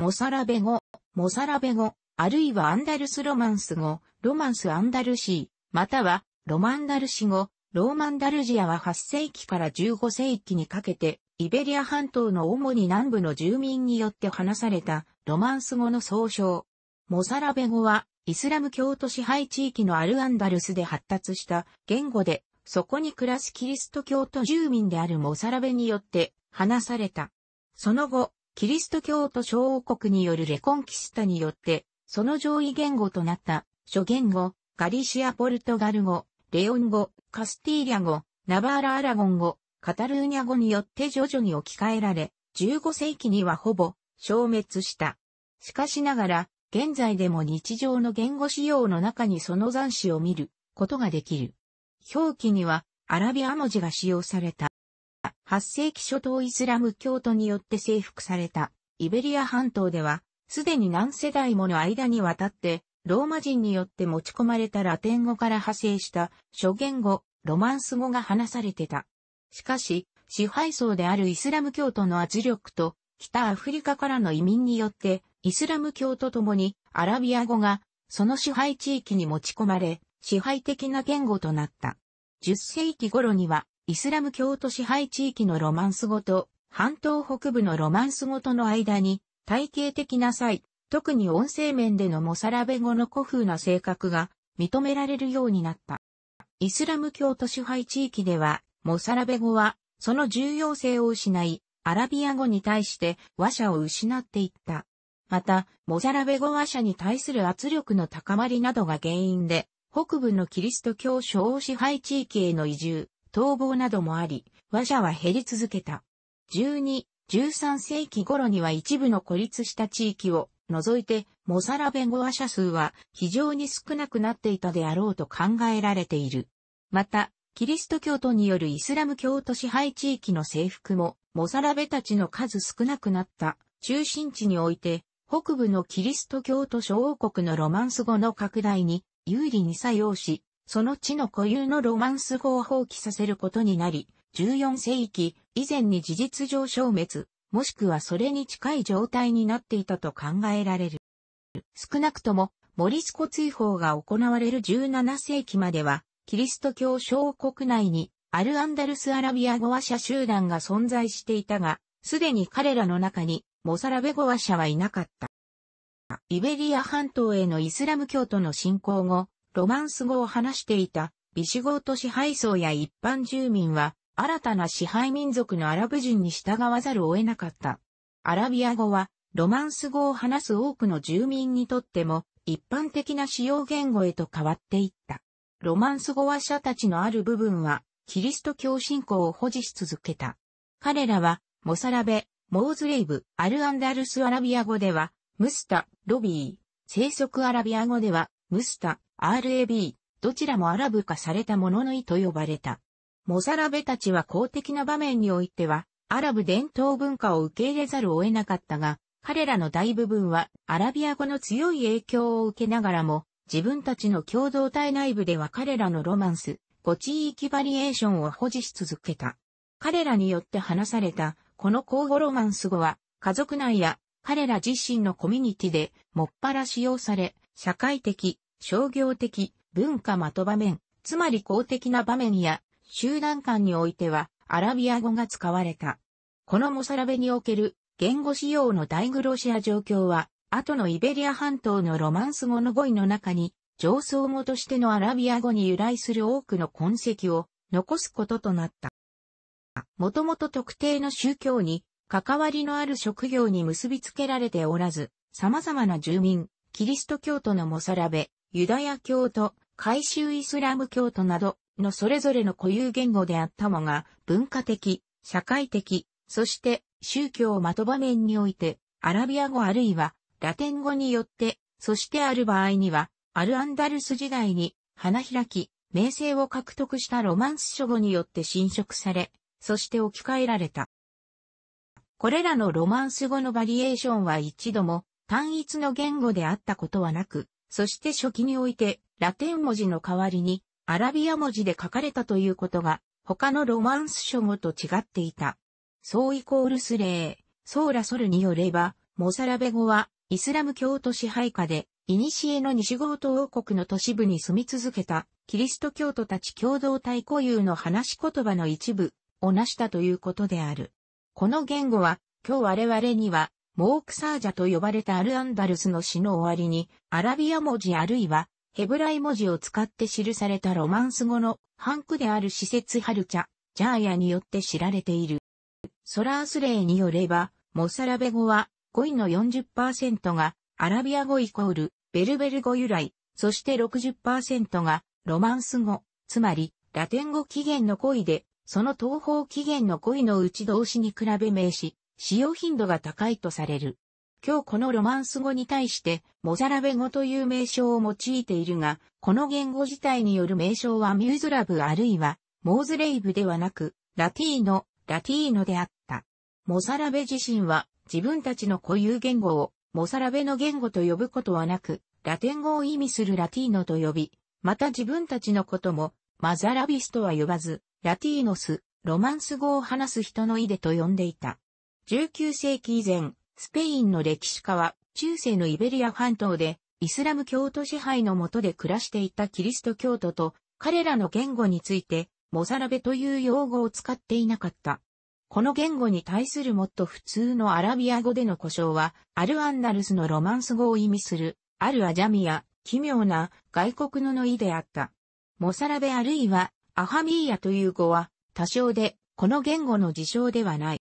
モサラベ語、モサラベ語、あるいはアンダルスロマンス語、ロマンスアンダルシー、またはロマンダルシ語、ローマンダルジアは8世紀から15世紀にかけて、イベリア半島の主に南部の住民によって話されたロマンス語の総称。モサラベ語は、イスラム教徒支配地域のアルアンダルスで発達した言語で、そこに暮らすキリスト教徒住民であるモサラベによって話された。その後、キリスト教徒小王国によるレコンキスタによって、その上位言語となった諸言語、ガリシア・ポルトガル語、レオン語、カスティーリャ語、ナバーラ・アラゴン語、カタルーニャ語によって徐々に置き換えられ、15世紀にはほぼ消滅した。しかしながら、現在でも日常の言語使用の中にその残詞を見ることができる。表記にはアラビア文字が使用された。8世紀初頭イスラム教徒によって征服されたイベリア半島では、すでに何世代もの間にわたって、ローマ人によって持ち込まれたラテン語から派生した諸言語、ロマンス語が話されてた。しかし、支配層であるイスラム教徒の圧力と、北アフリカからの移民によって、イスラム教と共にアラビア語がその支配地域に持ち込まれ、支配的な言語となった。10世紀頃にはイスラム教徒支配地域のロマンス語と半島北部のロマンス語との間に体系的な際、特に音声面でのモサラベ語の古風な性格が認められるようになった。イスラム教徒支配地域では、モサラベ語はその重要性を失い、アラビア語に対して話者を失っていった。また、モサラベ語話者に対する圧力の高まりなどが原因で、北部のキリスト教小支配地域への移住、逃亡などもあり、話者は減り続けた。12、13世紀頃には一部の孤立した地域を除いて、モサラベ語話者数は非常に少なくなっていたであろうと考えられている。また、キリスト教徒によるイスラム教徒支配地域の征服も、モサラベたちの数少なくなった中心地において、北部のキリスト教徒小王国のロマンス語の拡大に有利に作用し、その地の固有のロマンス語を放棄させることになり、14世紀以前に事実上消滅、もしくはそれに近い状態になっていたと考えられる。少なくとも、モリスコ追放が行われる17世紀までは、キリスト教小国内にアルアンダルスアラビア語話者集団が存在していたが、すでに彼らの中にモサラベ語話者はいなかった。イベリア半島へのイスラム教徒の侵攻後、ロマンス語を話していたビシゴート支配層や一般住民は新たな支配民族のアラブ人に従わざるを得なかった。アラビア語はロマンス語を話す多くの住民にとっても一般的な使用言語へと変わっていった。ロマンス語話者たちのある部分はキリスト教信仰を保持し続けた。彼らはモサラベ、モーズレイブ、アルアンダルスアラビア語ではムスタ、ロビー、生息アラビア語ではムスタ、RAB、どちらもアラブ化されたものの意と呼ばれた。モサラベたちは公的な場面においては、アラブ伝統文化を受け入れざるを得なかったが、彼らの大部分はアラビア語の強い影響を受けながらも、自分たちの共同体内部では彼らのロマンス、ご地域バリエーションを保持し続けた。彼らによって話された、この交互ロマンス語は、家族内や彼ら自身のコミュニティでもっぱら使用され、社会的、商業的、文化まと場面、つまり公的な場面や集団間においてはアラビア語が使われた。このモサラベにおける言語使用の大グロシア状況は、後のイベリア半島のロマンス語の語彙の中に、上層語としてのアラビア語に由来する多くの痕跡を残すこととなった。もともと特定の宗教に関わりのある職業に結びつけられておらず、様々な住民、キリスト教徒のモサラベ、ユダヤ教と改宗イスラム教徒などのそれぞれの固有言語であったもが、文化的、社会的、そして宗教をまと場面において、アラビア語あるいはラテン語によって、そしてある場合には、アルアンダルス時代に花開き、名声を獲得したロマンス書語によって侵食され、そして置き換えられた。これらのロマンス語のバリエーションは一度も単一の言語であったことはなく、そして初期において、ラテン文字の代わりに、アラビア文字で書かれたということが、他のロマンス書語と違っていた。ソーイコールスレー、ソーラソルによれば、モサラベ語は、イスラム教徒支配下で、古の西ゴート王国の都市部に住み続けた、キリスト教徒たち共同体固有の話し言葉の一部を成したということである。この言語は、今日我々には、モークサージャと呼ばれたアルアンダルスの詩の終わりに、アラビア文字あるいは、ヘブライ文字を使って記されたロマンス語のハンクである施設ハルチャ、ジャーヤによって知られている。ソラースレイによれば、モサラベ語は語彙の40%がアラビア語イコールベルベル語由来、そして60%がロマンス語、つまりラテン語起源の語彙で、その東方起源の語彙のうち動詞に比べ名詞、使用頻度が高いとされる。今日このロマンス語に対してモザラベ語という名称を用いているが、この言語自体による名称はミューズラブあるいはモーズレイブではなく、ラティーノ、ラティーノであった。モザラベ自身は自分たちの固有言語をモサラベの言語と呼ぶことはなく、ラテン語を意味するラティーノと呼び、また自分たちのこともマザラビスとは呼ばず、ラティーノス、ロマンス語を話す人のイデと呼んでいた。19世紀以前、スペインの歴史家は中世のイベリア半島でイスラム教徒支配の下で暮らしていたキリスト教徒と彼らの言語についてモザラベという用語を使っていなかった。この言語に対するもっと普通のアラビア語での呼称は、アルアンダルスのロマンス語を意味する、アルアジャミア、奇妙な外国のの意であった。モサラベあるいはアハミーヤという語は他称で、この言語の事象ではない。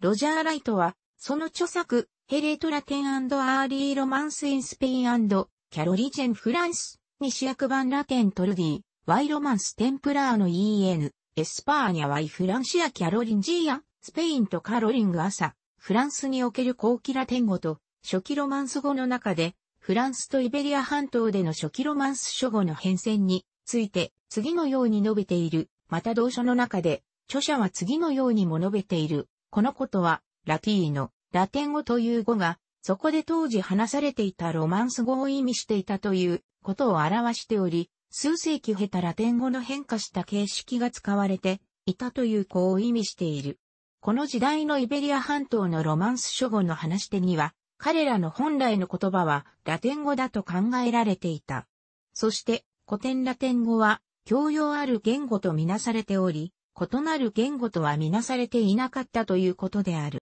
ロジャー・ライトは、その著作、 Late Latin and Early Romance in Spain and Carolingian France、西訳版 Latín tardío y romance temprano en España y Francia carolingia、スペインとカロリング朝、フランスにおける後期ラテン語と初期ロマンス語の中で、フランスとイベリア半島での初期ロマンス諸語の変遷について次のように述べている。また同書の中で、著者は次のようにも述べている。このことは、ラティーノ、ラテン語という語が、そこで当時話されていたロマンス語を意味していたということを表しており、数世紀経たラテン語の変化した形式が使われていたという語を意味している。この時代のイベリア半島のロマンス諸語の話し手には、彼らの本来の言葉はラテン語だと考えられていた。そして古典ラテン語は教養ある言語とみなされており、異なる言語とはみなされていなかったということである。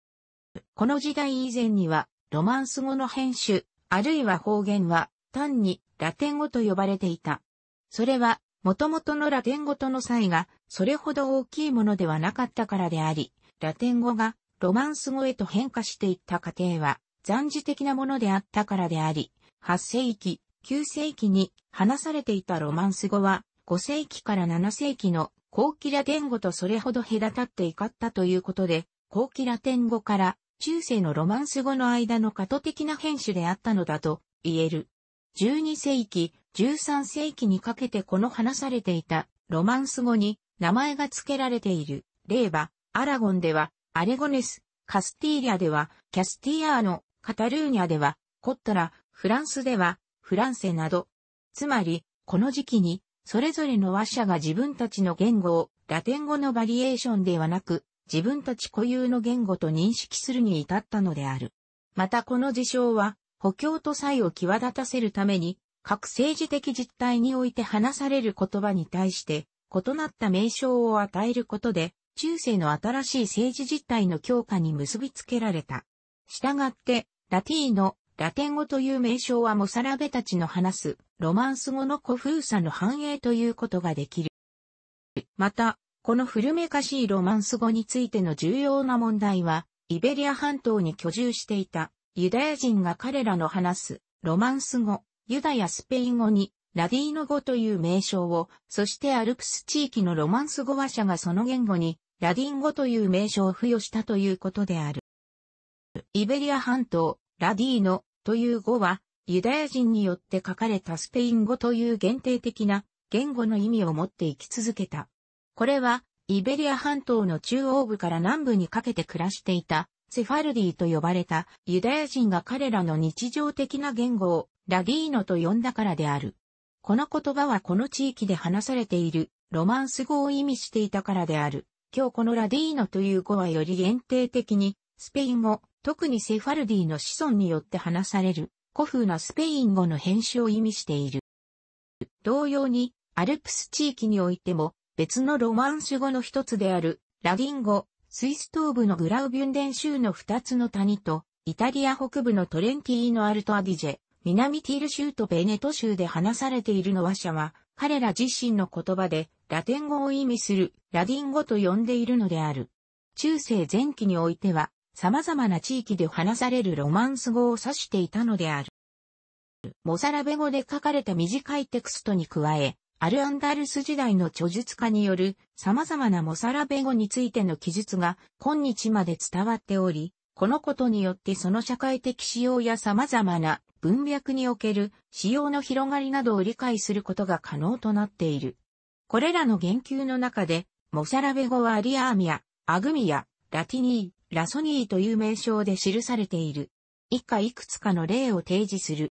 この時代以前には、ロマンス語の編集、あるいは方言は、単にラテン語と呼ばれていた。それは、元々のラテン語との差異が、それほど大きいものではなかったからであり、ラテン語がロマンス語へと変化していった過程は、残事的なものであったからであり、8世紀、9世紀に話されていたロマンス語は、5世紀から7世紀の後期ラテン語とそれほど隔たっていかったということで、後期ラテン語から中世のロマンス語の間の過渡的な変種であったのだと言える。12世紀、13世紀にかけてこの話されていたロマンス語に名前が付けられている。例は、アラゴンではアレゴネス、カスティーリャではキャスティアーノ、カタルーニャではコットラ、フランスではフランセなど。つまり、この時期にそれぞれの話者が自分たちの言語をラテン語のバリエーションではなく、自分たち固有の言語と認識するに至ったのである。またこの事象は、補強と差異を際立たせるために、各政治的実態において話される言葉に対して、異なった名称を与えることで、中世の新しい政治実態の強化に結びつけられた。したがって、ラティーノ、ラテン語という名称はモサラベたちの話す、ロマンス語の古風さの繁栄ということができる。また、この古めかしいロマンス語についての重要な問題は、イベリア半島に居住していたユダヤ人が彼らの話すロマンス語、ユダヤスペイン語に、ラディーノ語という名称を、そしてアルプス地域のロマンス語話者がその言語に、ラディン語という名称を付与したということである。イベリア半島、ラディーノという語は、ユダヤ人によって書かれたスペイン語という限定的な言語の意味を持って生き続けた。これは、イベリア半島の中央部から南部にかけて暮らしていた、セファルディと呼ばれたユダヤ人が彼らの日常的な言語をラディーノと呼んだからである。この言葉はこの地域で話されているロマンス語を意味していたからである。今日このラディーノという語はより限定的にスペイン語、特にセファルディの子孫によって話される古風なスペイン語の編集を意味している。同様に、アルプス地域においても別のロマンス語の一つであるラディン語、スイス東部のグラウビュンデン州の二つの谷と、イタリア北部のトレンティーノ・アルト・アディジェ、南ティール州とベネト州で話されているの話者は、彼ら自身の言葉でラテン語を意味するラディン語と呼んでいるのである。中世前期においては、様々な地域で話されるロマンス語を指していたのである。モサラベ語で書かれた短いテクストに加え、アルアンダルス時代の著述家による様々なモサラベ語についての記述が今日まで伝わっており、このことによってその社会的使用や様々な文脈における使用の広がりなどを理解することが可能となっている。これらの言及の中で、モサラベ語はアリアーミア、アグミア、ラティニー、ラソニーという名称で記されている。以下いくつかの例を提示する。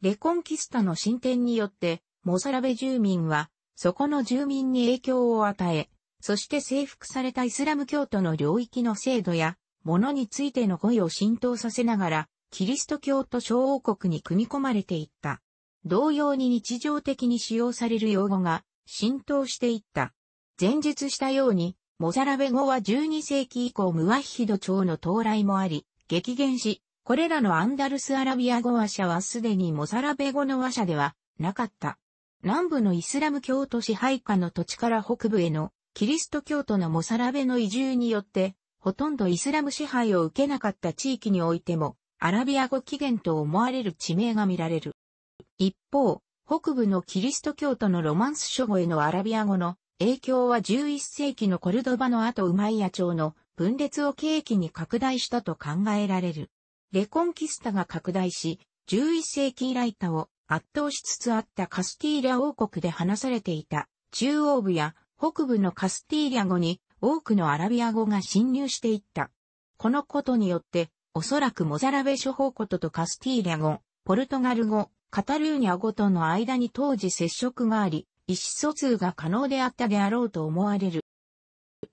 レコンキスタの進展によって、モサラベ住民は、そこの住民に影響を与え、そして征服されたイスラム教徒の領域の制度や、ものについての語彙を浸透させながら、キリスト教と小王国に組み込まれていった。同様に日常的に使用される用語が浸透していった。前述したように、モザラベ語は12世紀以降ムワッヒド朝の到来もあり、激減し、これらのアンダルスアラビア語話者はすでにモザラベ語の話者ではなかった。南部のイスラム教徒支配下の土地から北部へのキリスト教徒のモサラベの移住によって、ほとんどイスラム支配を受けなかった地域においても、アラビア語起源と思われる地名が見られる。一方、北部のキリスト教徒のロマンス諸語へのアラビア語の影響は11世紀のコルドバの後ウマイヤ朝の分裂を契機に拡大したと考えられる。レコンキスタが拡大し、11世紀以来他を圧倒しつつあったカスティーリャ王国で話されていた中央部や北部のカスティーリャ語に多くのアラビア語が侵入していった。このことによって、おそらくモザラベ諸法こととカスティーリャ語、ポルトガル語、カタルーニャ語との間に当時接触があり、意思疎通が可能であったであろうと思われる。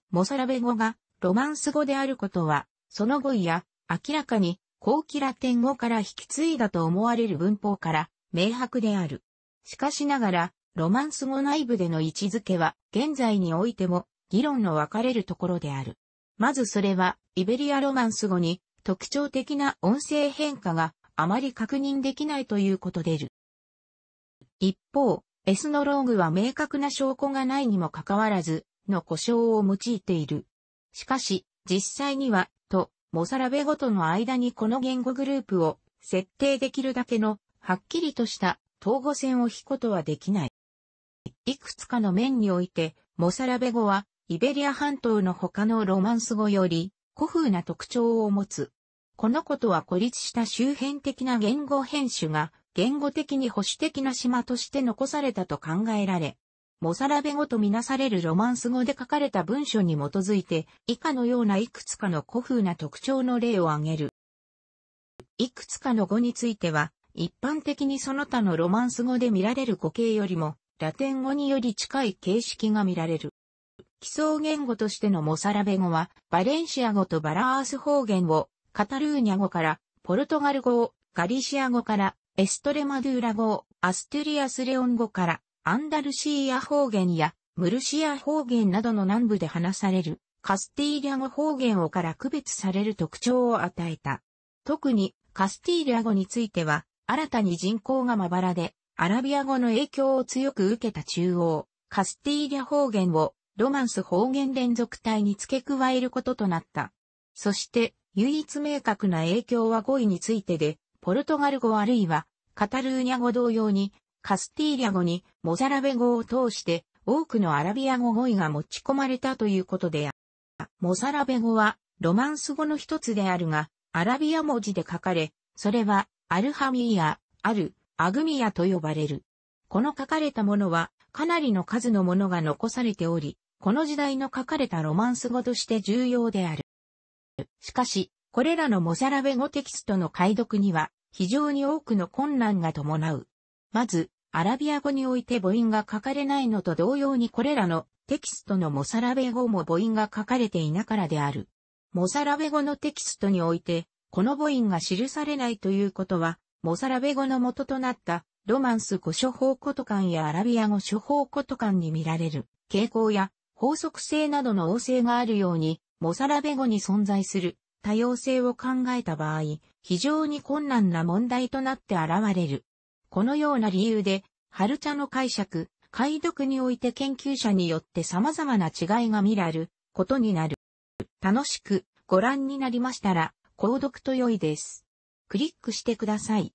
モサラベ語がロマンス語であることは、その語彙や明らかに後期ラテン語から引き継いだと思われる文法から明白である。しかしながら、ロマンス語内部での位置づけは現在においても議論の分かれるところである。まずそれはイベリアロマンス語に特徴的な音声変化があまり確認できないということである。一方、エスノローグは明確な証拠がないにもかかわらず、の故障を用いている。しかし、実際には、と、モサラベ語との間にこの言語グループを設定できるだけの、はっきりとした統合線を引くことはできない。いくつかの面において、モサラベ語は、イベリア半島の他のロマンス語より、古風な特徴を持つ。このことは孤立した周辺的な言語編集が言語的に保守的な島として残されたと考えられ、モサラベ語とみなされるロマンス語で書かれた文書に基づいて、以下のようないくつかの古風な特徴の例を挙げる。いくつかの語については、一般的にその他のロマンス語で見られる語形よりも、ラテン語により近い形式が見られる。基礎言語としてのモサラベ語は、バレンシア語とバレアレス方言を、カタルーニャ語から、ポルトガル語を、ガリシア語から、エストレマドゥーラ語、アストゥリアスレオン語からアンダルシーア方言やムルシア方言などの南部で話されるカスティーリャ語方言をから区別される特徴を与えた。特にカスティーリャ語については新たに人口がまばらでアラビア語の影響を強く受けた中央カスティーリャ方言をロマンス方言連続体に付け加えることとなった。そして唯一明確な影響は語彙についてでポルトガル語あるいはカタルーニャ語同様に、カスティーリャ語にモザラベ語を通して多くのアラビア語語彙が持ち込まれたということである。モザラベ語はロマンス語の一つであるが、アラビア文字で書かれ、それはアルハミーヤ、アル、アグミヤと呼ばれる。この書かれたものはかなりの数のものが残されており、この時代の書かれたロマンス語として重要である。しかし、これらのモザラベ語テキストの解読には非常に多くの困難が伴う。まず、アラビア語において母音が書かれないのと同様にこれらのテキストのモサラベ語も母音が書かれていなからである。モサラベ語のテキストにおいて、この母音が記されないということは、モサラベ語の元となったロマンス語処方コトカンやアラビア語処方コトカンに見られる傾向や法則性などの応性があるように、モサラベ語に存在する多様性を考えた場合、非常に困難な問題となって現れる。このような理由で、春茶の解釈、解読において研究者によって様々な違いが見られることになる。楽しくご覧になりましたら、購読と良いです。クリックしてください。